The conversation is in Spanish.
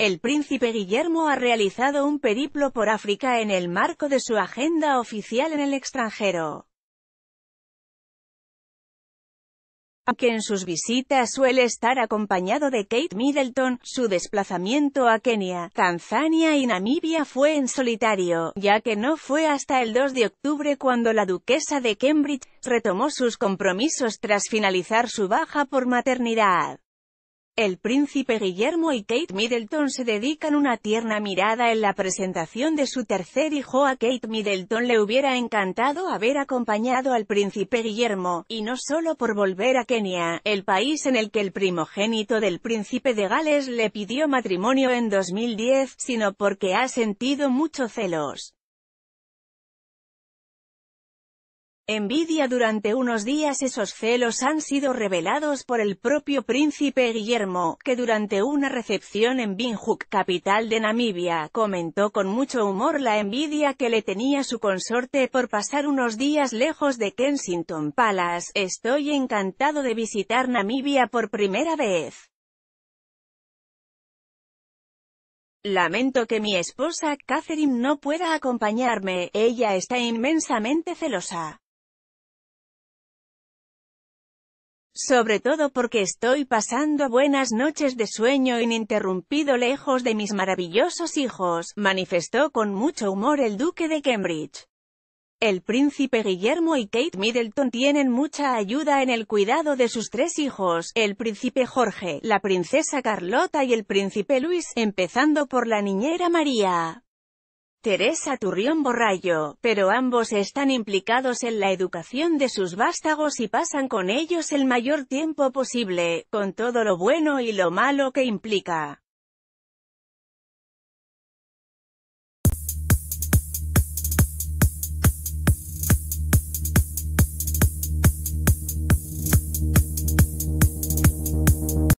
El príncipe Guillermo ha realizado un periplo por África en el marco de su agenda oficial en el extranjero. Aunque en sus visitas suele estar acompañado de Kate Middleton, su desplazamiento a Kenia, Tanzania y Namibia fue en solitario, ya que no fue hasta el 2 de octubre cuando la duquesa de Cambridge retomó sus compromisos tras finalizar su baja por maternidad. El príncipe Guillermo y Kate Middleton se dedican una tierna mirada en la presentación de su tercer hijo. A Kate Middleton le hubiera encantado haber acompañado al príncipe Guillermo, y no solo por volver a Kenia, el país en el que el primogénito del príncipe de Gales le pidió matrimonio en 2010, sino porque ha sentido mucho celos. Envidia durante unos días esos celos han sido revelados por el propio príncipe Guillermo, que durante una recepción en Windhoek, capital de Namibia, comentó con mucho humor la envidia que le tenía su consorte por pasar unos días lejos de Kensington Palace. Estoy encantado de visitar Namibia por primera vez. Lamento que mi esposa, Catherine, no pueda acompañarme, ella está inmensamente celosa. Sobre todo porque estoy pasando buenas noches de sueño ininterrumpido lejos de mis maravillosos hijos, manifestó con mucho humor el duque de Cambridge. El príncipe Guillermo y Kate Middleton tienen mucha ayuda en el cuidado de sus tres hijos, el príncipe Jorge, la princesa Carlota y el príncipe Luis, empezando por la niñera María. Teresa Turrión Borrallo, pero ambos están implicados en la educación de sus vástagos y pasan con ellos el mayor tiempo posible, con todo lo bueno y lo malo que implica.